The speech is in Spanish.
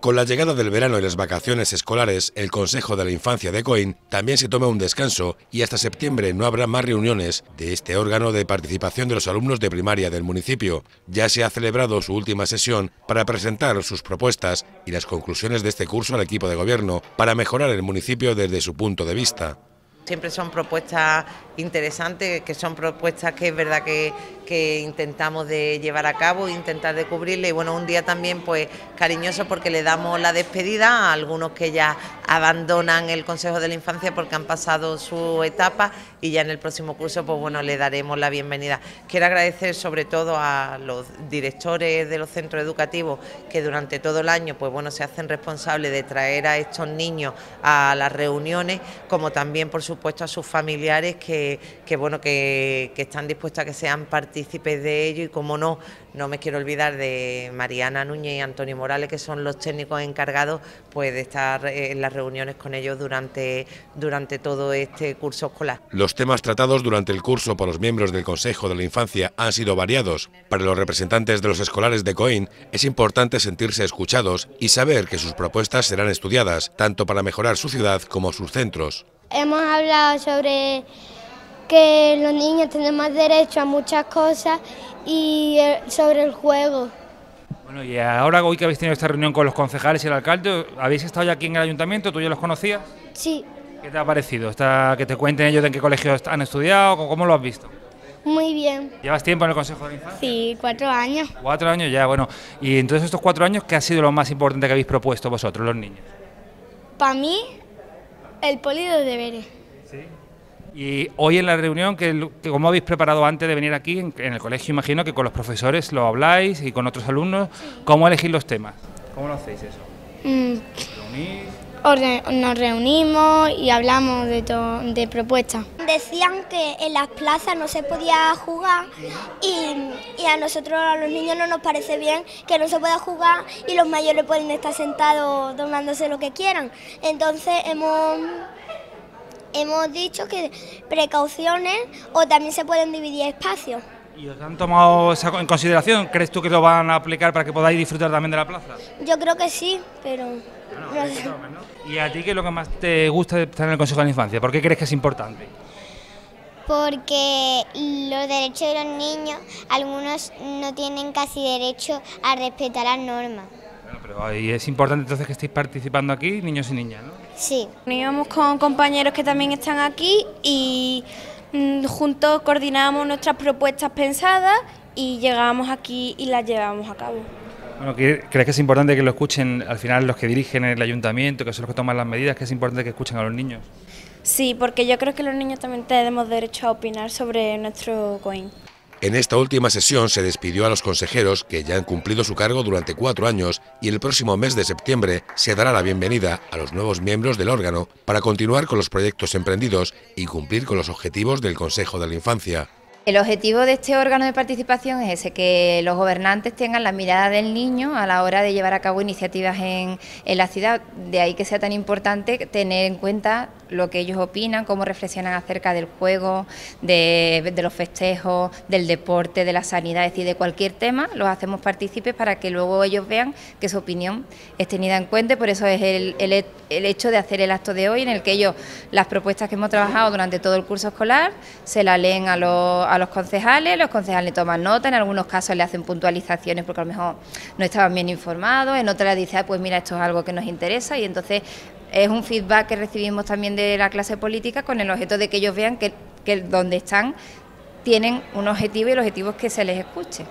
Con la llegada del verano y las vacaciones escolares, el Consejo de la Infancia de Coín también se toma un descanso y hasta septiembre no habrá más reuniones de este órgano de participación de los alumnos de primaria del municipio. Ya se ha celebrado su última sesión para presentar sus propuestas y las conclusiones de este curso al equipo de gobierno para mejorar el municipio desde su punto de vista. Siempre son propuestas interesantes, que son propuestas que es verdad que, intentamos de llevar a cabo, intentar de cubrirle y bueno, un día también pues cariñoso porque le damos la despedida a algunos que ya abandonan el Consejo de la Infancia porque han pasado su etapa y ya en el próximo curso pues bueno, le daremos la bienvenida. Quiero agradecer sobre todo a los directores de los centros educativos que durante todo el año pues bueno, se hacen responsables de traer a estos niños a las reuniones, como también por supuesto a sus familiares que que, bueno, que, están dispuestos a que sean partícipes de ello y como no, no me quiero olvidar de Mariana Núñez y Antonio Morales, que son los técnicos encargados pues, de estar en las reuniones con ellos durante, durante todo este curso escolar. Los temas tratados durante el curso por los miembros del Consejo de la Infancia han sido variados. Para los representantes de los escolares de COIN es importante sentirse escuchados y saber que sus propuestas serán estudiadas, tanto para mejorar su ciudad como sus centros. Hemos hablado sobre que los niños tenemos derecho a muchas cosas y eh, sobre el juego. Bueno, y ahora hoy que habéis tenido esta reunión con los concejales y el alcalde, ¿habéis estado ya aquí en el ayuntamiento? ¿Tú ya los conocías? Sí. ¿Qué te ha parecido? ¿Está, que te cuenten ellos de en qué colegio han estudiado? ¿Cómo lo has visto? Muy bien. ¿Llevas tiempo en el Consejo de Infancia? Sí, cuatro años. Cuatro años ya, bueno. Y entonces estos cuatro años, ¿qué ha sido lo más importante que habéis propuesto vosotros, los niños? Para mí, el poli de deberes. Sí. Y hoy en la reunión, que, como habéis preparado antes de venir aquí, en, el colegio imagino que con los profesores lo habláis y con otros alumnos, ¿cómo elegir los temas? ¿Cómo lo hacéis eso? Mm. nos reunimos y hablamos de, de propuestas. Decían que en las plazas no se podía jugar y, y, a nosotros, a los niños, no nos parece bien que no se pueda jugar y los mayores pueden estar sentados tomándose lo que quieran. Entonces hemos hemos dicho que precauciones o también se pueden dividir espacios. ¿Y os han tomado en consideración? ¿Crees tú que lo van a aplicar para que podáis disfrutar también de la plaza? Yo creo que sí, pero ¿Y a ti qué es lo que más te gusta de estar en el Consejo de la Infancia? ¿Por qué crees que es importante? Porque los derechos de los niños, algunos no tienen casi derecho a respetar las normas. Bueno, pero ahí es importante entonces que estéis participando aquí, niños y niñas, ¿no? Sí. Íbamos con compañeros que también están aquí y mm, juntos coordinamos nuestras propuestas pensadas y llegamos aquí y las llevamos a cabo. Bueno, ¿crees que es importante que lo escuchen al final los que dirigen el ayuntamiento, que son los que toman las medidas, que es importante que escuchen a los niños? Sí, porque yo creo que los niños también tenemos derecho a opinar sobre nuestro COIN. En esta última sesión se despidió a los consejeros que ya han cumplido su cargo durante cuatro años y el próximo mes de septiembre se dará la bienvenida a los nuevos miembros del órgano para continuar con los proyectos emprendidos y cumplir con los objetivos del Consejo de la Infancia. El objetivo de este órgano de participación es ese, que los gobernantes tengan la mirada del niño a la hora de llevar a cabo iniciativas en, la ciudad. De ahí que sea tan importante tener en cuenta lo que ellos opinan, cómo reflexionan acerca del juego, de, los festejos, del deporte, de la sanidad, es decir, de cualquier tema, los hacemos partícipes para que luego ellos vean que su opinión es tenida en cuenta. Por eso es el, hecho de hacer el acto de hoy en el que ellos, las propuestas que hemos trabajado durante todo el curso escolar, se la leen a los los concejales, los concejales toman nota, en algunos casos le hacen puntualizaciones porque a lo mejor no estaban bien informados, en otras dicen, pues mira, esto es algo que nos interesa y entonces es un feedback que recibimos también de la clase política con el objeto de que ellos vean que, que donde están tienen un objetivo y el objetivo es que se les escuche.